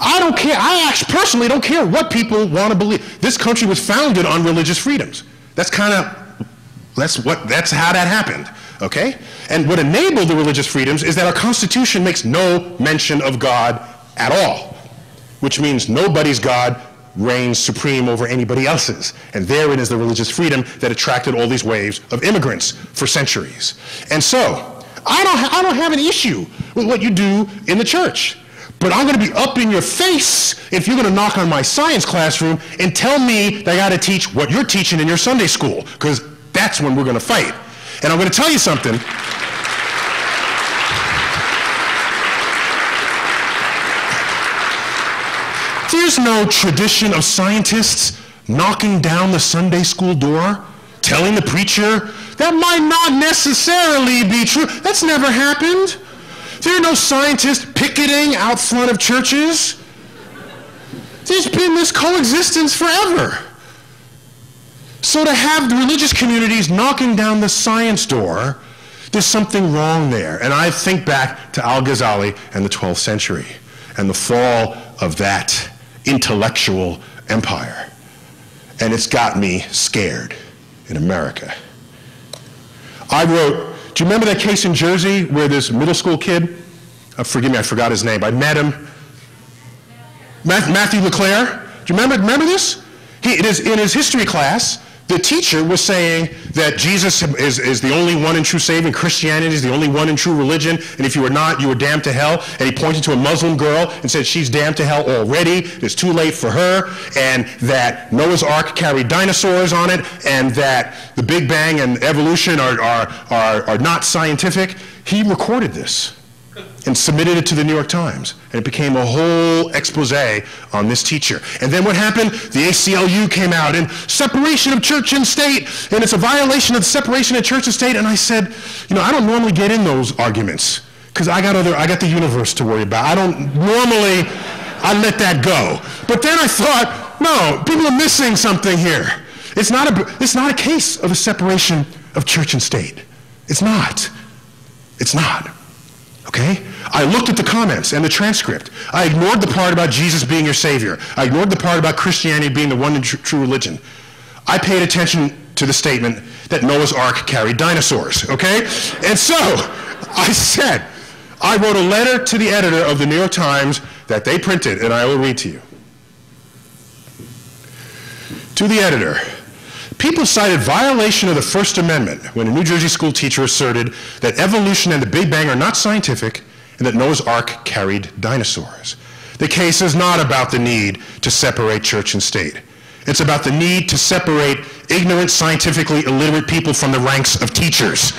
I don't care. I actually personally don't care what people want to believe. This country was founded on religious freedoms. That's kind of that's what that's how that happened. Okay? And what enabled the religious freedoms is that our Constitution makes no mention of God at all, which means nobody's God reigns supreme over anybody else's. And therein is the religious freedom that attracted all these waves of immigrants for centuries. And so, I don't, I don't have an issue with what you do in the church. But I'm going to be up in your face if you're going to knock on my science classroom and tell me that I got to teach what you're teaching in your Sunday school, because that's when we're going to fight. And I'm going to tell you something. There's no tradition of scientists knocking down the Sunday school door, telling the preacher, that might not necessarily be true. That's never happened. There are no scientists picketing out front of churches. There's been this coexistence forever. So to have the religious communities knocking down the science door, there's something wrong there. And I think back to Al-Ghazali and the 12th century and the fall of that intellectual empire. And it's got me scared in America. I wrote, do you remember that case in Jersey where this middle school kid, uh, forgive me, I forgot his name, I met him, Matthew LaClair, do you remember, remember this? He, it is in his history class, the teacher was saying that Jesus is, is the only one and true saving, Christianity is the only one and true religion, and if you were not, you were damned to hell. And he pointed to a Muslim girl and said, she's damned to hell already, it's too late for her, and that Noah's Ark carried dinosaurs on it, and that the Big Bang and evolution are, are, are, are not scientific. He recorded this and submitted it to the New York Times. And it became a whole expose on this teacher. And then what happened? The ACLU came out and separation of church and state, and it's a violation of the separation of church and state. And I said, you know, I don't normally get in those arguments because I got other, I got the universe to worry about. I don't normally, I let that go. But then I thought, no, people are missing something here. It's not a, it's not a case of a separation of church and state. It's not. It's not. Okay? I looked at the comments and the transcript. I ignored the part about Jesus being your Savior. I ignored the part about Christianity being the one and tr true religion. I paid attention to the statement that Noah's Ark carried dinosaurs, okay? And so I said, I wrote a letter to the editor of the New York Times that they printed, and I will read to you. To the editor, People cited violation of the First Amendment when a New Jersey school teacher asserted that evolution and the Big Bang are not scientific and that Noah's Ark carried dinosaurs. The case is not about the need to separate church and state. It's about the need to separate ignorant, scientifically illiterate people from the ranks of teachers.